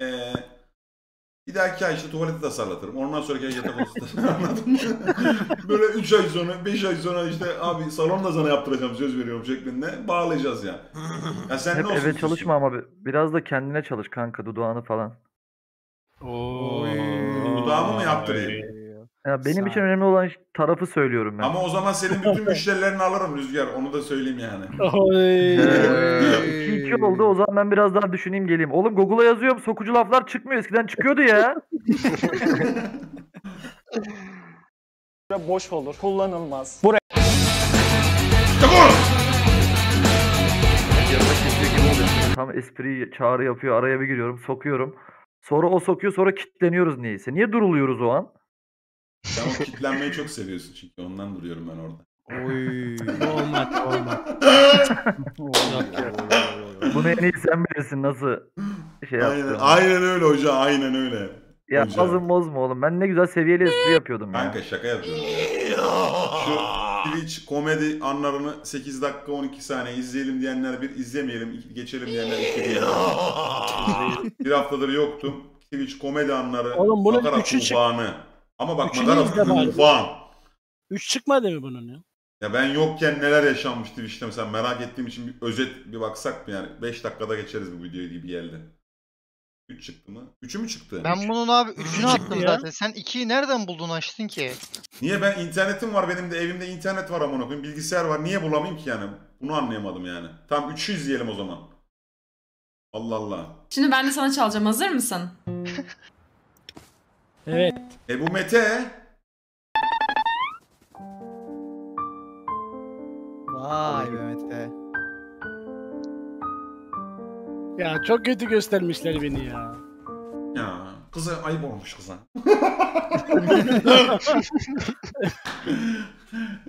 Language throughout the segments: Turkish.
Ee, bir dahaki ay işte tuvaleti tasarlatırım. Ondan sonraki ay yatak odası tasarlatırım. Anladın mı? Böyle 3 ay sonra, 5 ay sonra işte abi salon da sana yaptıracağım söz veriyorum şeklinde bağlayacağız ya. Ya sen Hep ne olsun eve çalışma ama bi- biraz da kendine çalış kanka dudağını falan. Dudağımı mı yaptırayım? Ya benim Sağ- için önemli olan tarafı söylüyorum ben. Ama o zaman senin bütün müşterilerini alırım Rüzgar. Onu da söyleyeyim yani. Ee, 2 oldu o zaman ben biraz daha düşüneyim geleyim. Oğlum Google'a yazıyorum sokucu laflar çıkmıyor eskiden çıkıyordu ya. boş olur. Kullanılmaz. Oluyor. Tam espri çağrı yapıyor araya bir giriyorum sokuyorum. Sonra o sokuyor sonra kitleniyoruz niyeyse. Niye duruluyoruz o an? Sen o kitlenmeyi çok seviyorsun çünkü ondan duruyorum ben orada. Oy. olmaz olmaz. Bunu en iyi sen bilirsin nasıl şey Aynen, yaptığını. aynen öyle hoca aynen öyle. Ya azım bozma oğlum. Ben ne güzel seviyeli espri yapıyordum ya. Kanka şaka yapıyorum. Şu Twitch komedi anlarını 8 dakika 12 saniye izleyelim diyenler bir izlemeyelim geçelim diyenler iki diyelim. bir haftadır yoktum. Twitch komedi anları Oğlum bunun üçü çık- tufanı. Ama bak Üçünü Makara izle bari. 3 çıkmadı mı bunun ya? Ya ben yokken neler yaşanmış Twitch'te mesela merak ettiğim için bir özet bir baksak mı yani 5 dakikada geçeriz bu videoyu gibi geldi. 3 çıktı mı? 3'ü mü çıktı? Ben bunun abi 3'ünü Çıktı attım ya. zaten. Sen 2'yi nereden buldun açtın ki? Niye ben internetim var benim de evimde internet var amına koyayım bilgisayar var niye bulamayayım ki yani bunu anlayamadım yani. Tam 3'ü izleyelim o zaman. Allah Allah. Şimdi ben de sana çalacağım. Hazır mısın? Evet. E bu Mete Vay be Mete. Ya çok kötü göstermişler beni ya. ya kıza ayıp olmuş kıza.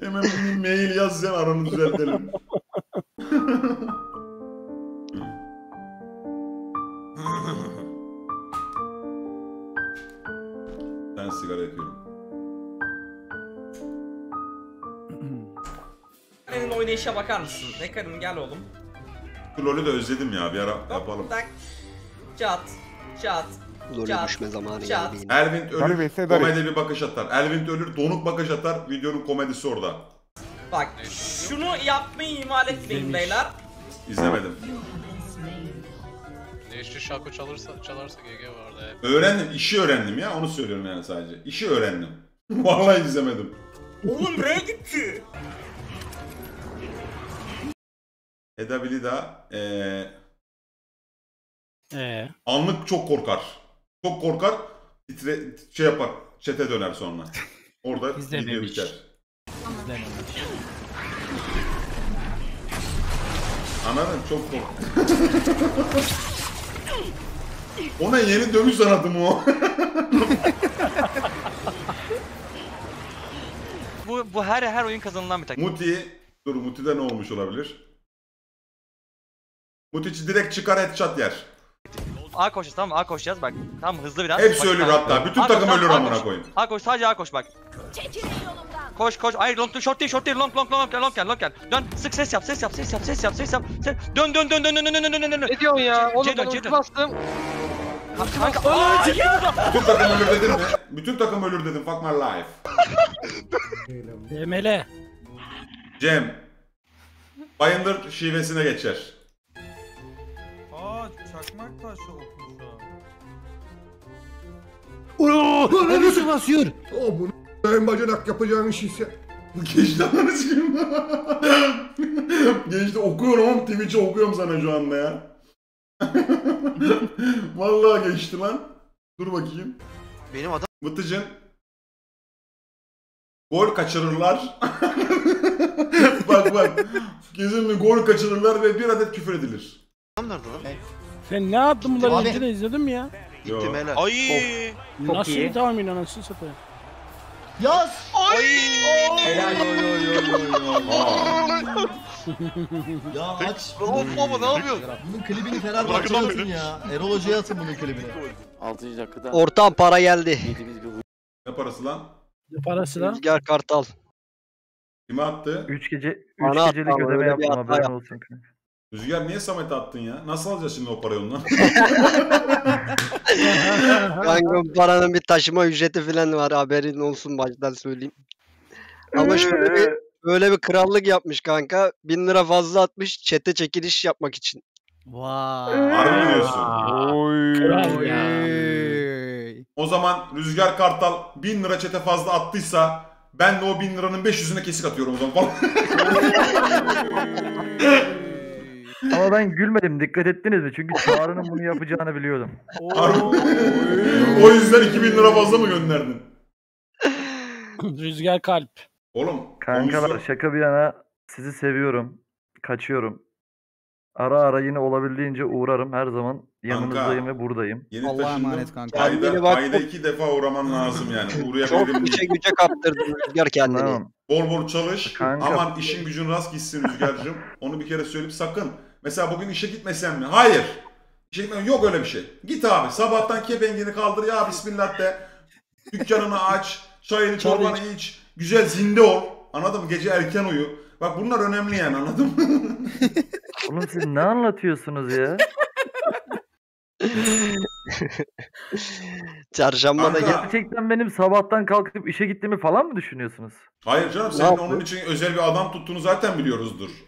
Hemen bir mail yaz sen aranı düzeltelim. sigara yakıyorum. Senin oynayışa bakar mısın? Ne karın gel oğlum. LoL'ü de özledim ya bir ara yapalım. Tak. Çat. Çat. LoL'e Çat. düşme zamanı Çat. geldi yine. Elvin ölür, komedi bir bakış atar. Elvin ölür, donuk bakış atar. Videonun komedisi orada. Bak şunu yapmayı ihmal etmeyin beyler. İzlemedim. Değişti şarkı çalırsa çalarsa GG vardı hep. Öğrendim, işi öğrendim ya. Onu söylüyorum yani sadece. İşi öğrendim. Vallahi izlemedim. Oğlum R'ye gitti. Eda Bilida eee Ee, anlık çok korkar. Çok korkar, titre, şey yapar, çete döner sonra. Orada video İzlememiş. biter. izlememiş. Anladın? Çok kork. Ona yeni dövüş sanatı mı o? Bu, bu her her oyun kazanılan bir taktik. Muti, dur Muti'de ne olmuş olabilir? Mutici direkt çıkar headshot yer. A koşacağız tamam mı? A koşacağız bak. Tamam hızlı biraz. Hepsi Bak, ölür bak. hatta. Bütün A takım koş, ölür A amına koş. koyayım. A koş sadece A koş bak. Koş koş. Hayır long short değil short değil long long long long gel long gel. Dön sık ses yap ses yap ses yap ses yap ses yap. Ses. Dön dön dön dön dön dön dön dön dön. Ne diyorsun ya? Oğlum ben ulti bastım. Kanka aa. Bütün takım ölür dedin mi? Bütün takım ölür dedim. Fuck my life. Demele. Cem. Bayındır şivesine geçer. Aa çakmak taşı okumuş Ne biçim basıyor? O bunu en bacanak yapacağın iş ise. Geçti ananı sikeyim. Geçti okuyorum oğlum Twitch'i okuyorum sana şu anda ya. Vallahi geçti lan. Dur bakayım. Benim adam Vıtıcın. Gol kaçırırlar. bak bak. Kesin bir gol kaçırırlar ve bir adet küfür edilir. nerede lan? Sen ne yaptın bunları önce de izledim mi ya? Gittim hele. Ay. Nasıl iyi. bir tahmin anasını satayım. Yaz! Helal oy oy oy oy. Ya aç. Of baba ne yapıyorsun? Bunun klibini Fenerbahçe'ye atın ya. Erol Hoca'ya atın bunun klibini. 6. dakikada. Ortam para geldi. Ne parası lan? Ne parası lan? Rüzgar Kartal. Kime attı? 3 gece 3 Bana gecelik ödeme hata haberin olsun. kanka. Rüzgar niye Samet'e attın ya? Nasıl alacağız şimdi o parayı ondan? Kanka paranın bir taşıma ücreti falan var haberin olsun baştan söyleyeyim. Ama şöyle bir böyle bir krallık yapmış kanka. Bin lira fazla atmış çete çekiliş yapmak için. Vay. Harbi mi diyorsun? Kral ya. Oy. O zaman Rüzgar Kartal 1000 lira çete fazla attıysa ben de o 1000 liranın 500'üne kesik atıyorum o zaman falan. Ama ben gülmedim. Dikkat ettiniz mi? Çünkü Çağrı'nın bunu yapacağını biliyordum. O yüzden 2000 lira fazla mı gönderdin? Rüzgar kalp. Oğlum Kankalar şaka bir yana sizi seviyorum. Kaçıyorum. Ara ara yine olabildiğince uğrarım. Her zaman yanınızdayım ve buradayım. Yeni Allah'a taşındım. emanet kanka. Ayda, Kendine bak. ayda iki defa uğraman lazım yani. Çok Uğrayabilirim. işe güce kaptırdın Rüzgar kendini. Tamam. Bol bol çalış. Kanka. Aman işin gücün rast gitsin Rüzgar'cığım. Onu bir kere söyleyip sakın. Mesela bugün işe gitmesen mi? Hayır. İşe gitmem yok öyle bir şey. Git abi sabahtan kepengini kaldır ya bismillah de. Dükkanını aç. Çayını Çay çorbanı iç. Güzel zinde ol. Anladın mı? Gece erken uyu. Bak bunlar önemli yani anladın mı? Oğlum siz ne anlatıyorsunuz ya? Çarşamba da Kanka. gel. Gerçekten benim sabahtan kalkıp işe gittiğimi falan mı düşünüyorsunuz? Hayır canım senin yapıyor? onun için özel bir adam tuttuğunu zaten biliyoruzdur.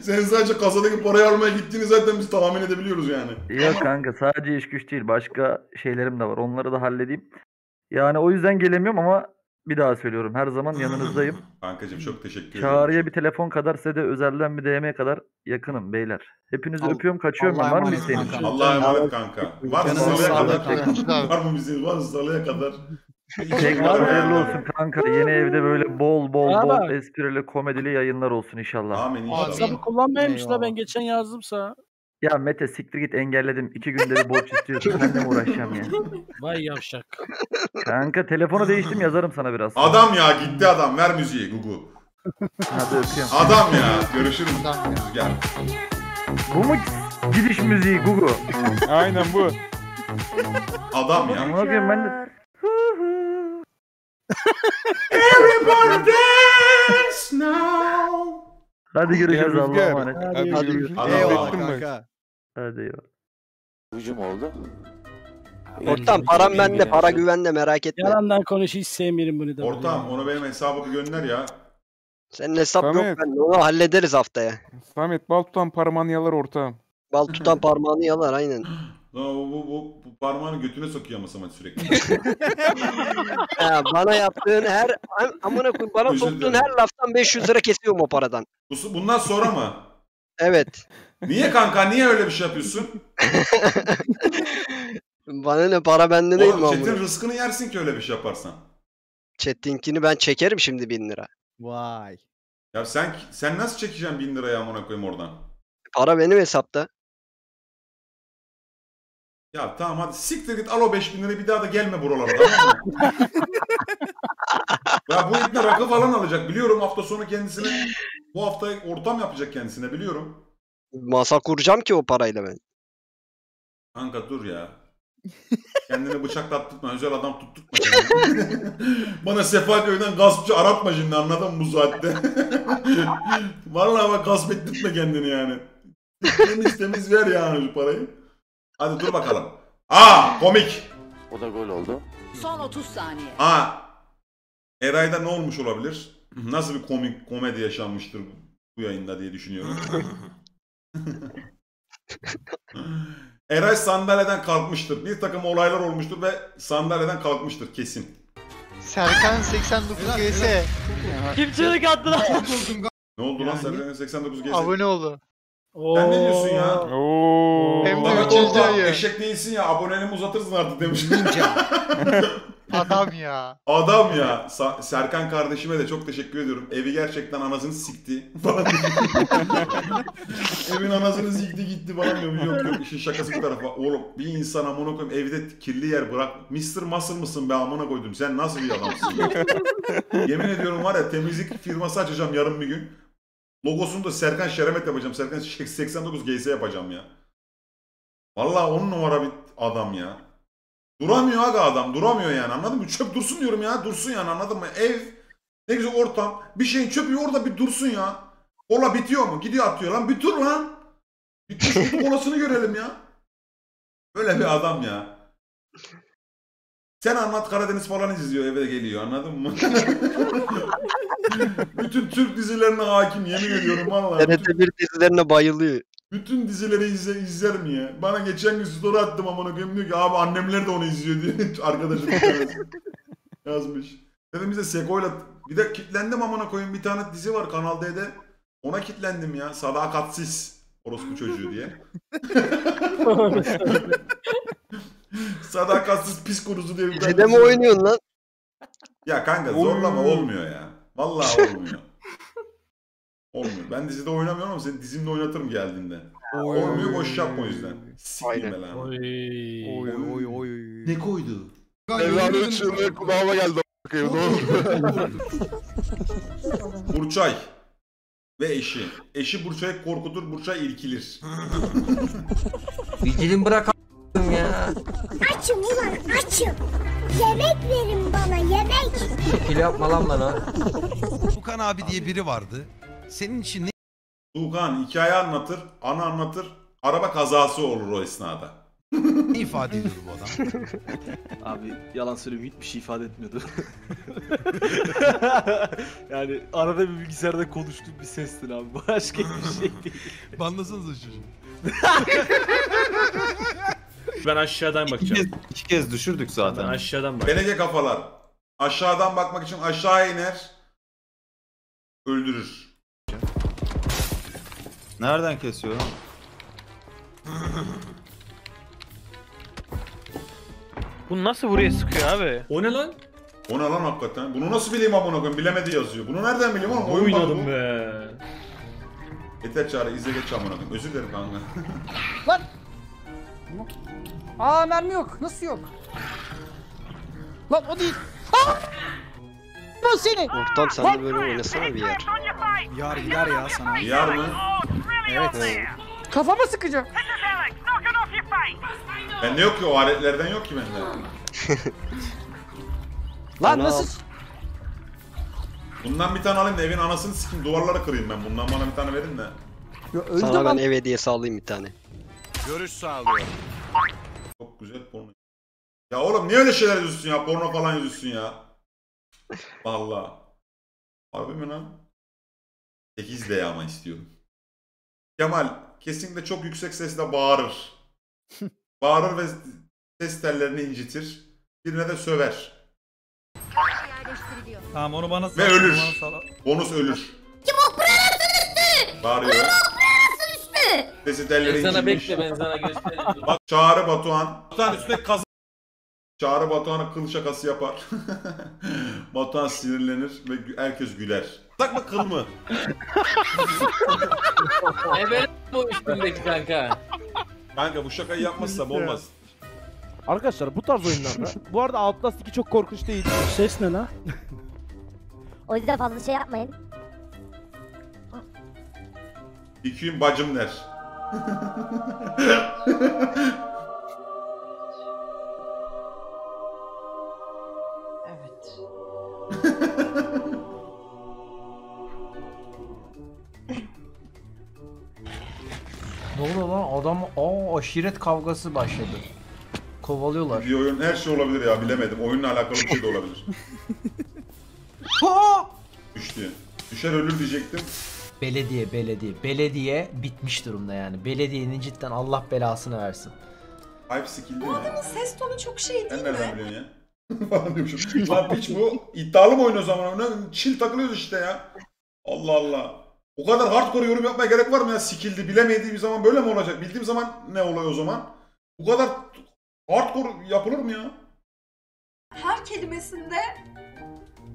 Sen sadece kasadaki parayı almaya gittiğini zaten biz tahmin edebiliyoruz yani. Yok kanka sadece iş güç değil. Başka şeylerim de var. Onları da halledeyim. Yani o yüzden gelemiyorum ama bir daha söylüyorum. Her zaman yanınızdayım. Kankacığım çok teşekkür ederim. Çağrı'ya bir telefon kadar size de özelden bir DM'ye kadar yakınım beyler. Hepinizi Al- öpüyorum kaçıyorum. Allah'a Var mı emanet isteğiniz? kanka. Allah'a emanet kanka. Var mı Canınız salıya sağlık kadar? kanka. Var mı bizim? Var mı salıya kadar? Tekrar hayırlı olsun kanka. Yeni evde böyle bol bol bol Merhaba. esprili komedili yayınlar olsun inşallah. Amin inşallah. WhatsApp'ı kullanmaymış la ben geçen yazdım Ya Mete siktir git engelledim. İki günde bir borç istiyorsun. Seninle mi uğraşacağım ya? Vay yavşak. Kanka telefonu değiştim yazarım sana biraz. Adam ya gitti adam. Ver müziği Gugu. Hadi öpüyorum. Adam ya. Görüşürüz. Rüzgar. Bu mu gidiş müziği Gugu? Aynen bu. Adam ya. Amına koyayım ben de... Everybody dance now. Hadi görüşürüz Ya Allah'a Rüzgar. emanet. Hadi Hadi. görüşürüz. Adam Eyvallah kanka. Hadi eyvallah. Hücum oldu. Ortam param bende para güvende merak etme. Yalandan konuş hiç sevmiyorum bunu da. Ortam onu benim hesaba bir gönder ya. Senin hesap yok Samet. bende onu hallederiz haftaya. Samet bal tutan parmağını yalar ortağım. Bal tutan parmağını yalar aynen. Lan Bu, bu, bu, bu parmağını götüne sokuyor ama Samet sürekli. Ha, bana yaptığın her am- amına koyayım bana Özür soktuğun dilerim. her laftan 500 lira kesiyorum o paradan. Bu, bundan sonra mı? Evet. Niye kanka? Niye öyle bir şey yapıyorsun? Bana ne para bende değil mi Oğlum amına? Çetin rızkını yersin ki öyle bir şey yaparsan. Chat'inkini ben çekerim şimdi 1000 lira. Vay. Ya sen sen nasıl çekeceksin bin liraya amına koyayım oradan? Para benim hesapta. Ya tamam hadi siktir git al o 5000 lirayı bir daha da gelme buralara tamam mı? ya bu ipne rakı falan alacak biliyorum hafta sonu kendisine bu hafta ortam yapacak kendisine biliyorum. Masa kuracağım ki o parayla ben. Kanka dur ya. Kendini bıçaklattırma, özel adam tutturtma. Bana Sefaköy'den gaspçı aratma şimdi anladın mı bu saatte? Vallahi bak gasp ettirtme kendini yani. Temiz temiz ver yani şu parayı. Hadi dur bakalım. Aa komik. O da gol oldu. Son 30 saniye. Aa Eray'da ne olmuş olabilir? Nasıl bir komik komedi yaşanmıştır bu yayında diye düşünüyorum. Eray sandalyeden kalkmıştır. Bir takım olaylar olmuştur ve sandalyeden kalkmıştır kesin. Serkan 89 GS Kim çığlık attı lan? Ne oldu lan Yani- Serdar'ın 89 gezdi? abone oldu. Sen ne diyorsun ya? Oo. Hem de üçüncü ayı. eşek değilsin ya aboneliğimi uzatırsın artık demiş. Adam ya. Adam ya. Sa- Serkan kardeşime de çok teşekkür ediyorum. Evi gerçekten anasını sikti falan. Evin anasını sikti gitti falan diyorum. Yok yok işin şakası bir tarafa. Oğlum bir insan amına koyayım evde kirli yer bırak. Mr. Muscle mısın be amına koydum. Sen nasıl bir adamsın ya? Yemin ediyorum var ya temizlik firması açacağım yarın bir gün. Logosunu da Serkan Şeremet yapacağım. Serkan 89 GS yapacağım ya. Vallahi on numara bir adam ya. Duramıyor aga adam. Duramıyor yani anladın mı? Çöp dursun diyorum ya. Dursun yani anladın mı? Ev ne güzel ortam. Bir şeyin çöpü orada bir dursun ya. Kola bitiyor mu? Gidiyor atıyor lan. Bir dur lan. Kutu kolasını görelim ya. Böyle bir adam ya. Sen anlat Karadeniz falan izliyor eve geliyor anladın mı? Bütün Türk dizilerine hakim yemin ediyorum vallahi. Bütün, TRT1 dizilerine bayılıyor. bütün dizileri izle, izlerim ya. Bana geçen gün story attım amına koyayım diyor ki abi annemler de onu izliyor diyor. Arkadaşım yazmış. Dedim bize Seko'yla bir de kitlendim amına koyayım bir tane dizi var Kanal D'de. Ona kitlendim ya. Sadakatsiz orospu çocuğu diye. Sadakatsiz pis kurusu diye bir Dizide mi var. oynuyorsun lan? Ya kanka zorlama olmuyor ya. Vallahi olmuyor. olmuyor. Ben dizide oynamıyorum ama seni dizimde oynatırım geldiğinde. Olmuyor boş yapma o yüzden. Aynen. lan. Oy oy oy. Ne koydu? Evladım çığlığı kulağıma geldi. Burçay ve eşi. Eşi Burçay'ı korkutur, Burçay irkilir. Vicilin bırak ya. Açım ulan açım. Yemek verin bana yemek. Kilo yapma lan bana. Tukan abi diye biri vardı. Senin için ne Tuğkan hikaye anlatır, ana anlatır, araba kazası olur o esnada. ifade ediyor bu adam? Abi yalan söyleyeyim hiçbir şey ifade etmiyordu. yani arada bir bilgisayarda konuştuğum bir sestin abi. Başka bir şey değil. Banlasanıza çocuğu. Ben aşağıdan bakacağım. İki kez düşürdük Ben zaten. aşağıdan Belege kafalar. Aşağıdan bakmak için aşağı iner. Öldürür. Nereden kesiyor? Bu nasıl buraya sıkıyor abi? O ne lan? O ne lan hakikaten? Bunu nasıl bileyim amına koyayım? Bilemedi yazıyor. Bunu nereden bileyim oğlum? Oyun bug'ı bu. be. Yeter çağrı izle geç amına koyayım. Özür dilerim kanka. Aa mermi yok. Nasıl yok? Lan o değil. Bu seni. Ortam sen de böyle oynasana bir yer. Yar gider ya sana. Yar mı? Evet. Kafama sıkacak. Bende yok ki o aletlerden yok ki bende. Lan nasıl? Bundan bir tane alayım da evin anasını sikeyim duvarları kırayım ben. Bundan bana bir tane verin de. Ya öldüm Sana ben lan. ev hediyesi alayım bir tane. Görüş sağlıyor. Çok güzel porno. Ya oğlum niye öyle şeyler yazıyorsun ya? Porno falan yazıyorsun ya. Vallahi. Harbi mi lan? 8 D ama istiyorum. Kemal kesinlikle çok yüksek sesle bağırır. bağırır ve ses tellerini incitir. Birine de söver. Tamam onu bana Ve ölür. Bonus ölür. Bağırıyor. Sesi telleri incitmiş. ben sana göstereyim. Bak Çağrı Batuhan. Batuhan üstüne kaz... Çağrı Batuhan'a kıl şakası yapar. Batuhan sinirlenir ve gü- herkes güler. Takma kıl mı? Evet bu üstündeki kanka. Kanka bu şakayı yapmazsam olmaz. Arkadaşlar bu tarz oyunlarda bu arada Outlast 2 çok korkunç değil. Ses ne lan? O yüzden fazla şey yapmayın. İkiyim bacım der. Evet. Ne oluyor lan adam aa aşiret kavgası başladı. Kovalıyorlar. Bir oyun her şey olabilir ya bilemedim. Oyunla alakalı bir şey de olabilir. Düştü. Düşer ölür diyecektim. Belediye belediye belediye bitmiş durumda yani. Belediyenin cidden Allah belasını versin. Hype skill'di mi? Ses tonu çok şey Sen nereden biliyorsun ya? Falan diyormuşum. Lan piç bu iddialı mı oynuyor o zaman? Ne chill takılıyoruz işte ya. Allah Allah. O kadar hardcore yorum yapmaya gerek var mı ya? Sikildi bilemediğim zaman böyle mi olacak? Bildiğim zaman ne oluyor o zaman? Bu kadar hardcore yapılır mı ya? Her kelimesinde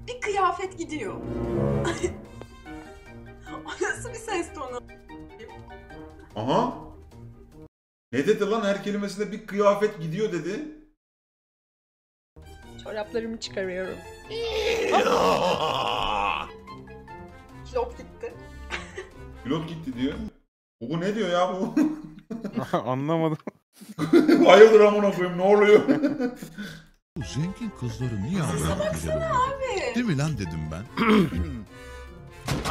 bir kıyafet gidiyor. o nasıl bir ses tonu? Aha. Ne dedi lan her kelimesinde bir kıyafet gidiyor dedi. Çoraplarımı çıkarıyorum. Kilop gitti. Pilot gitti diyor. Bu ne diyor ya bu? Anlamadım. Hayırdır amına koyayım ne oluyor? Bu zengin kızları niye böyle güzel oluyor? Abi. Değil mi lan dedim ben.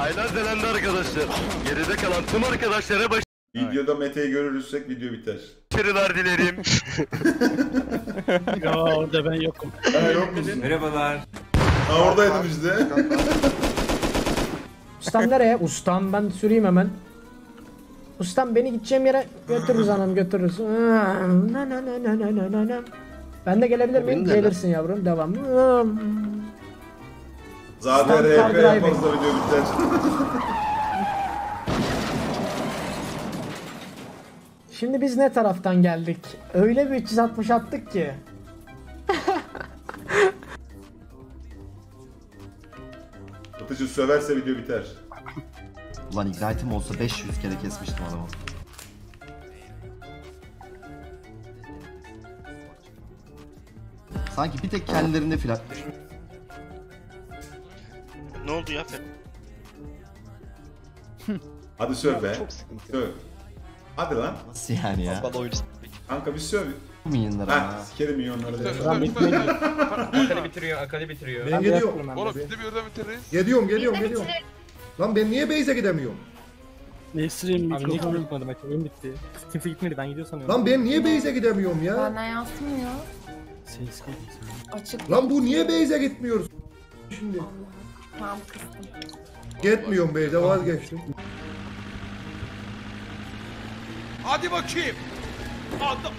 Aylar delendi arkadaşlar. Geride kalan tüm arkadaşlara baş... Videoda Mete'yi görürsek video biter. Başarılar dilerim. Ya orada ben yokum. Ha, yok musun? Merhabalar. Ha oradaydım işte. Ustam nereye? Ustam ben süreyim hemen. Ustam beni gideceğim yere götürürüz anam götürürüz. Na na na na na na na. Ben de gelebilir miyim? Gelirsin yavrum devam. Zaten RP yaparız da video biter. Şimdi biz ne taraftan geldik? Öyle bir 360 attık ki. Atıcı söverse video biter. Ulan ignite'im olsa 500 kere kesmiştim adamı. Sanki bir tek kendilerinde filan. Ne oldu ya? Hadi söv be. Söv. Hadi lan. Nasıl yani ya? Kanka bir söv. Milyonlara Ha, ya. sikerim milyonları da. Akali bitiriyor, Akali bitiriyor. Ben gidiyorum. Oğlum biz de bir ödem bitiririz. Geliyorum geliyorum geliyorum. Lan ben niye base'e gidemiyorum? Nesrin mikrofonu gitmedi bak oyun bitti. Kimse gitmedi ben gidiyor sanıyorum. Lan ben niye base'e gidemiyorum ya? Benden yansımıyor. Ses geliyor. Açık. Lan bu niye base'e gitmiyoruz? Şimdi Tamam kıstım. gitmiyorum base'e vazgeçtim. Hadi bakayım. Adam.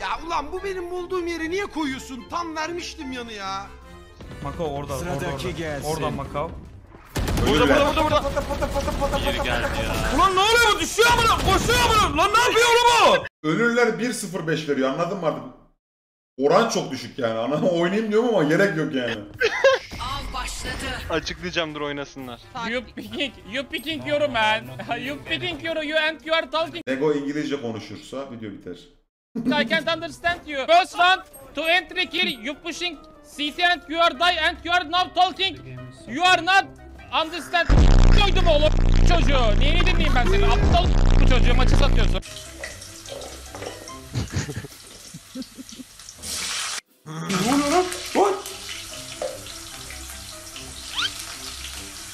Ya ulan bu benim bulduğum yere niye koyuyorsun? Tam vermiştim yanı ya. Mako orada. Sıradaki gelsin. Oradan Mako. Burada burada burada burada. Geri geldi ya. Ulan ne oluyor bu? Düşüyor mu lan? Koşuyor mu? Lan ne yapıyor oğlum bu? Ölürler 1-0-5 veriyor anladın mı artık? Oran çok düşük yani. Ana oynayayım diyorum ama gerek yok yani. Açıklayacağım dur oynasınlar. You picking, you picking your man. You picking your, you and you are talking. Nego İngilizce konuşursa video biter. I can't understand you. First round to entry kill, you pushing CT and you are die and you are now talking. You are not understand. Koydum oğlum çocuğu. Niye dinleyeyim ben seni? Aptal bu çocuğu maçı satıyorsun.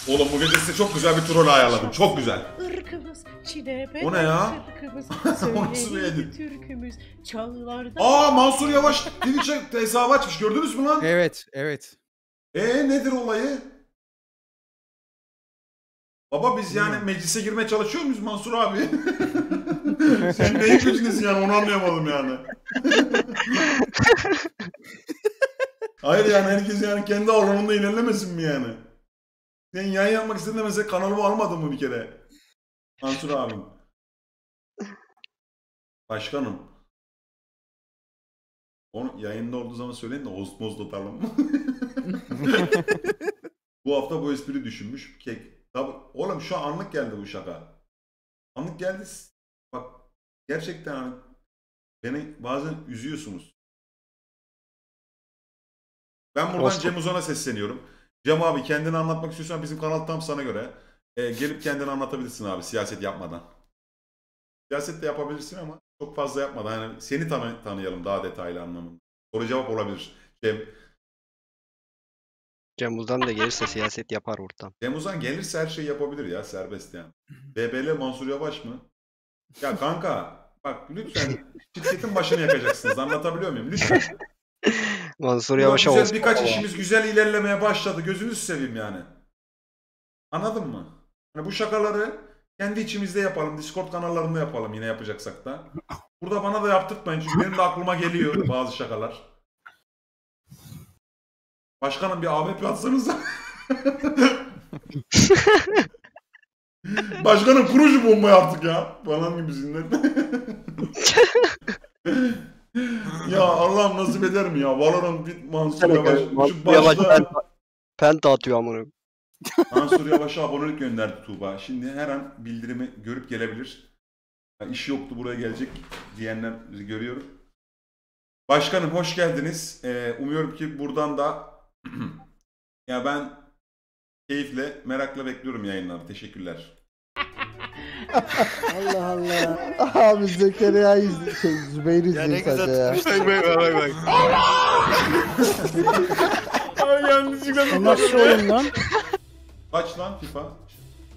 Oğlum bu gece size çok güzel bir troll ayarladım. Çok güzel. Irkımız çile O ne ya? Irkımız bir edit? Türkümüz çalılarda. Aa Mansur Yavaş Twitch'e hesabı açmış gördünüz mü lan? Evet, evet. Ee nedir olayı? Baba biz yani meclise girmeye çalışıyor muyuz Mansur abi? Sen neyin peşindesin yani onu anlayamadım yani. Hayır yani herkes yani kendi alanında ilerlemesin mi yani? Sen yayın yapmak istedin de mesela kanalımı almadın mı bir kere? Mansur abim. Başkanım. Onu yayında olduğu zaman söyleyin de osmoz tutalım. bu hafta bu espri düşünmüş. Kek. Tabii, oğlum şu an anlık geldi bu şaka. Anlık geldi. Gerçekten hani beni bazen üzüyorsunuz. Ben buradan Osman. Cem Uzan'a sesleniyorum. Cem abi kendini anlatmak istiyorsan bizim kanal tam sana göre. Ee, gelip kendini anlatabilirsin abi siyaset yapmadan. Siyaset de yapabilirsin ama çok fazla yapmadan. Yani seni tanı tanıyalım daha detaylı anlamında. Soru cevap olabilir. Cem, Cem Uzan da gelirse siyaset yapar ortam. Cem Uzan gelirse her şeyi yapabilir ya serbest yani. BBL Mansur Yavaş mı? Ya kanka bak lütfen şirketin başını yakacaksınız anlatabiliyor muyum? Lütfen. Mansur Yavaş'a güzel olsun. birkaç işimiz güzel ilerlemeye başladı. Gözünüzü seveyim yani. Anladın mı? Hani bu şakaları kendi içimizde yapalım. Discord kanallarında yapalım yine yapacaksak da. Burada bana da yaptırtmayın çünkü benim de aklıma geliyor bazı şakalar. Başkanım bir AWP atsanız Başkanım kurun şu bombayı artık ya. Falan gibisinden. ya Allah'ım nasip eder mi ya? Valorant bit Mansur Yavaş. Şu başta penta atıyor amına. Mansur Yavaş'a abonelik gönderdi Tuğba. Şimdi her an bildirimi görüp gelebilir. Ya iş yoktu buraya gelecek diyenler görüyorum. Başkanım hoş geldiniz. Ee, umuyorum ki buradan da ya ben keyifle, merakla bekliyorum yayınları. Teşekkürler. Allah Allah. Abi Zekeriya izle, şey Zübeyir izleyin sadece ya. O nasıl oyun lan? Kaç lan FIFA?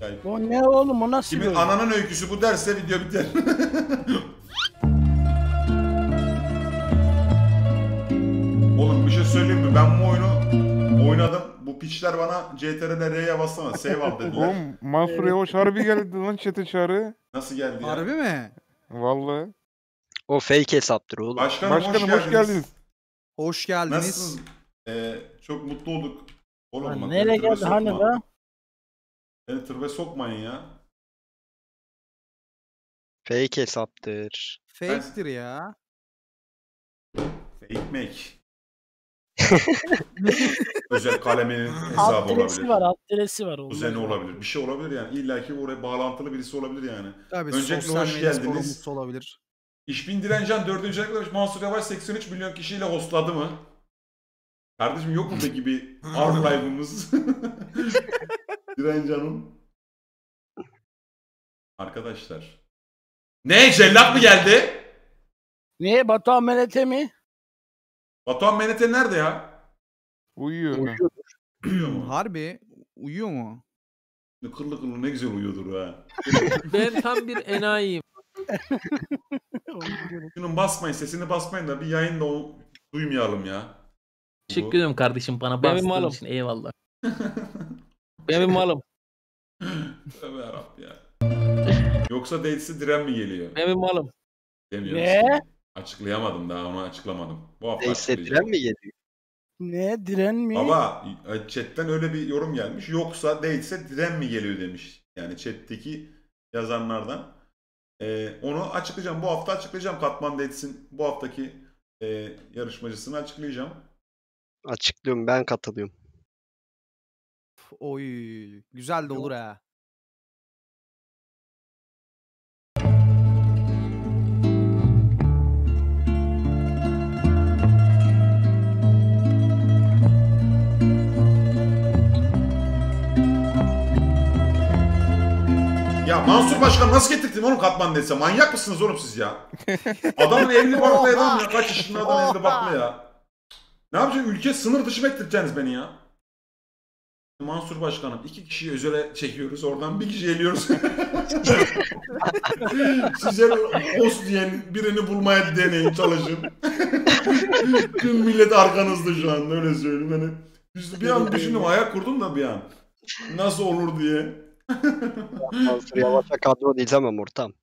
Yani O ne oğlum o nasıl kimin böyle? ananın öyküsü bu derse video biter. Oğlum bir şey söyleyeyim mi? Ben bu oyunu oynadım. Bu piçler bana CTRL R'ye bassana. Save al dediler. Oğlum Mansur Yavaş harbi geldi lan chat'e çağrı. Nasıl geldi ya? Harbi mi? Vallahi. O fake hesaptır oğlum. Başkanım, Başkanım hoş geldiniz. Hoş geldiniz. Nasılsınız? Ee, çok mutlu olduk. Oğlum Lan bak, nereye geldi hani sokma. la? Beni tırbe sokmayın ya. Fake hesaptır. Fake'tir ya. Fake make. Özel kaleminin hesabı olabilir. var alt diresi var. Kuzeni mı? olabilir. Bir şey olabilir yani. İlla ki oraya bağlantılı birisi olabilir yani. Tabii Öncelikle hoş geldiniz. olabilir. İşbin Direncan 4. ayakta. Mansur Yavaş 83 milyon kişiyle hostladı mı? Kardeşim yok mu peki bir archive'ımız? Direncan'ın. Arkadaşlar. Ne? Cellat mı geldi? Niye Batuhan Melete mi? Batuhan Menete nerede ya? Uyuyor. Uyuyor mu? Harbi uyuyor mu? Kırlı kırlı ne güzel uyuyordur ha. Ben tam bir enayiyim. Şunun basmayın sesini basmayın da bir yayında o duymayalım ya. Teşekkür ederim kardeşim bana Ben bastığın malım. için eyvallah. Ben bir malım. Tövbe yarabbim ya. Yoksa Dates'e diren mi geliyor? Ben bir malım. Demiyorum. Ne? Açıklayamadım daha onu açıklamadım. Bu hafta Neyse diren mi geliyor? Ne diren mi? Baba e, chatten öyle bir yorum gelmiş. Yoksa Dates'e diren mi geliyor demiş. Yani chatteki yazanlardan. Ee, onu açıklayacağım. Bu hafta açıklayacağım. Katman Dates'in bu haftaki e, yarışmacısını açıklayacağım. Açıklıyorum ben katılıyorum. Oy güzel de olur ha. Ya Mansur Başkan nasıl getirttin oğlum Katman Dates'e? Manyak mısınız oğlum siz ya? Adamın evli barklı adam ya. Kaç yaşında adam evli barklı ya. Ne yapacaksın? Ülke sınır dışı mı ettireceksiniz beni ya? Mansur Başkanım iki kişiyi özele çekiyoruz. Oradan bir kişi eliyoruz. Size host diyen birini bulmaya deneyin çalışın. Tüm millet arkanızda şu an öyle söyleyeyim. Hani bir an düşündüm ayak kurdum da bir an. Nasıl olur diye. Mansur Yavaş'a kadro dizemem ortam.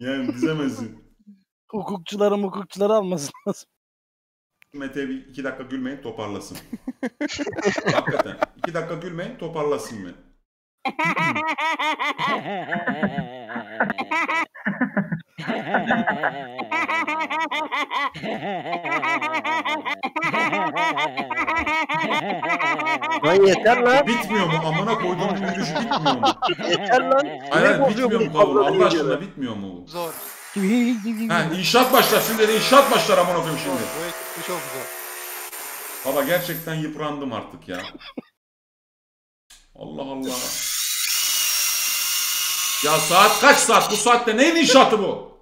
Yani dizemezsin. Hukukçuların hukukçuları alması lazım. Mete bir iki dakika gülmeyin toparlasın. Hakikaten. iki dakika gülmeyin toparlasın mı? Lan yeter lan. Bitmiyor mu? Amına koyduğum gülüşü bitmiyor mu? Yeter lan. Hayır Ne bitmiyor mu kadro Allah aşkına bitmiyor mu? Zor. Ha inşaat başlar şimdi dedi inşaat başlar amına koyayım şimdi. Bu ekip çok zor. Baba gerçekten yıprandım artık ya. Allah Allah. Ya saat kaç saat? Bu saatte neyin inşaatı bu?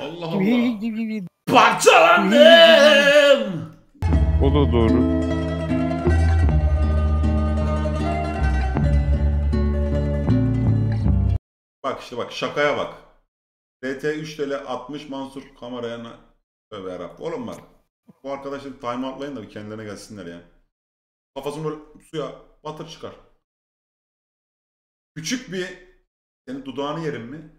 Allah Allah. Parçalandım. O da doğru. Bak işte bak şakaya bak. RT 3 TL 60 Mansur kameraya na- Tövbe yarabbim. Oğlum bak. Bu arkadaşlar time outlayın da bir kendilerine gelsinler ya. Kafasını böyle suya batır çıkar. Küçük bir senin dudağını yerim mi?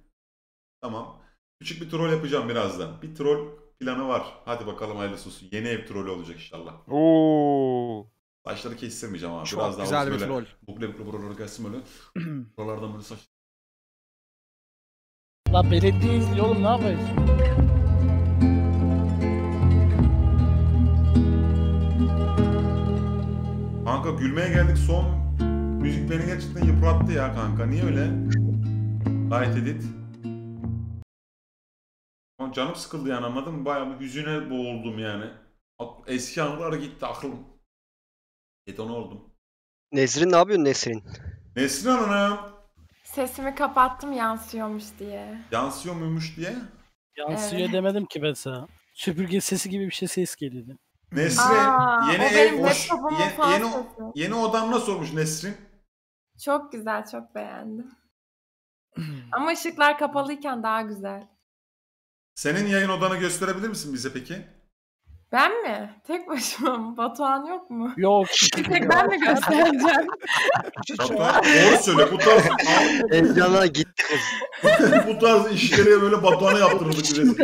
Tamam. Küçük bir troll yapacağım birazdan. Bir troll planı var. Hadi bakalım hayırlısı olsun. Yeni ev trolü olacak inşallah. Oo. Saçları kestirmeyeceğim abi. Çok Biraz daha güzel bir böyle troll. Bukle bukle buraları kessin böyle. Buralardan böyle saç. La belediye izliyor oğlum ne yapayım? Kanka gülmeye geldik. Son müzik beni gerçekten yıprattı ya kanka. Niye öyle? Gayet edit. Canım sıkıldı yani anladın mı? Bayağı bir hüzüne boğuldum yani. Eski anılar gitti aklım. Detone oldum. Nesrin ne yapıyorsun Nesrin? Nesrin Hanım. Sesimi kapattım yansıyormuş diye. Yansıyor muymuş diye. Yansıyor Evet. demedim ki ben sana. Süpürge sesi gibi bir şey ses geliyordu. Nesrin Aa, yeni o ev benim hoş. laptopumun Ye- fan yeni, sesi. yeni odan nasıl olmuş Nesrin? Çok güzel, çok beğendim. Ama ışıklar kapalıyken daha güzel. Senin yayın odanı gösterebilir misin bize peki? Ben mi? Tek başıma mı? Batuhan yok mu? Yok. Bir tek ben mi göstereceğim? Batuhan doğru söyle. Bu tarz, Heyecanla gitti kız. bu tarz işleri böyle Batuhan'a yaptırırdık biz.